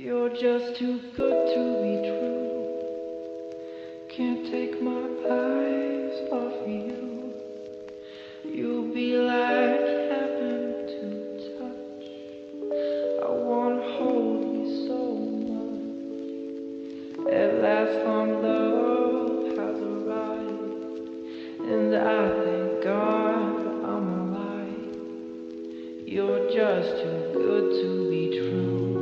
You're just too good to be true. Can't take my eyes off you. You'll be like heaven to touch. I wanna hold you so much. At last, long love has arrived, and I thank God I'm alive. You're just too good to be true.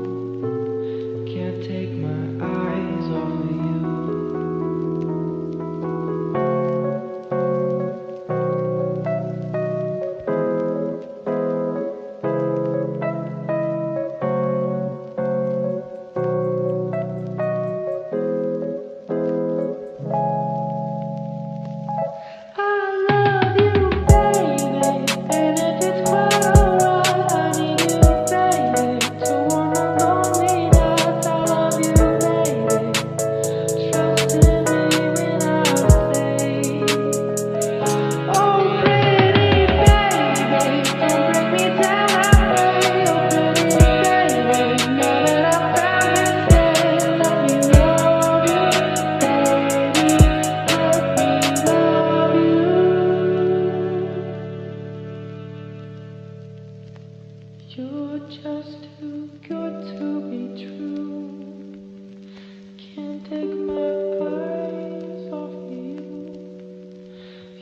You're just too good to be true. Can't take my eyes off you.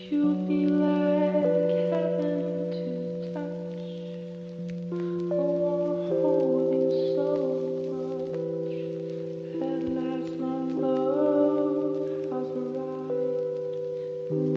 You'll be like heaven to touch. I wanna hold you so much. At last, my love has arrived, and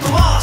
the wall.